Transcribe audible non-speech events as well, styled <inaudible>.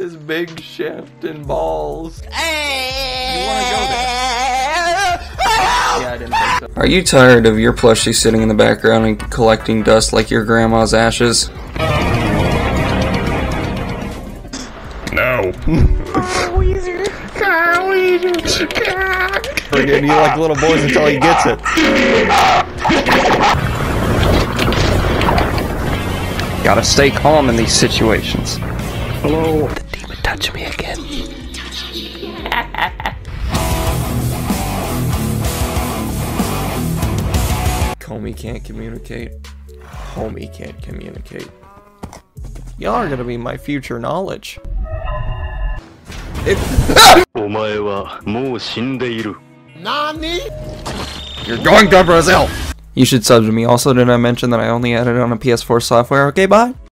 His big shaft and balls. Eh. You wanna go there? Yeah, I didn't think so. Are you tired of your plushie sitting in the background and collecting dust like your grandma's ashes? No. Forgetting you like little boys until he gets it. Gotta stay calm in these situations. Hello touch me again. <laughs> Comey can't communicate. Homie can't communicate. Y'all are gonna be my future knowledge. <laughs> Nani? You're going to Brazil! You should sub to me. Also, did I mention that I only added on a PS4 software? Okay, bye!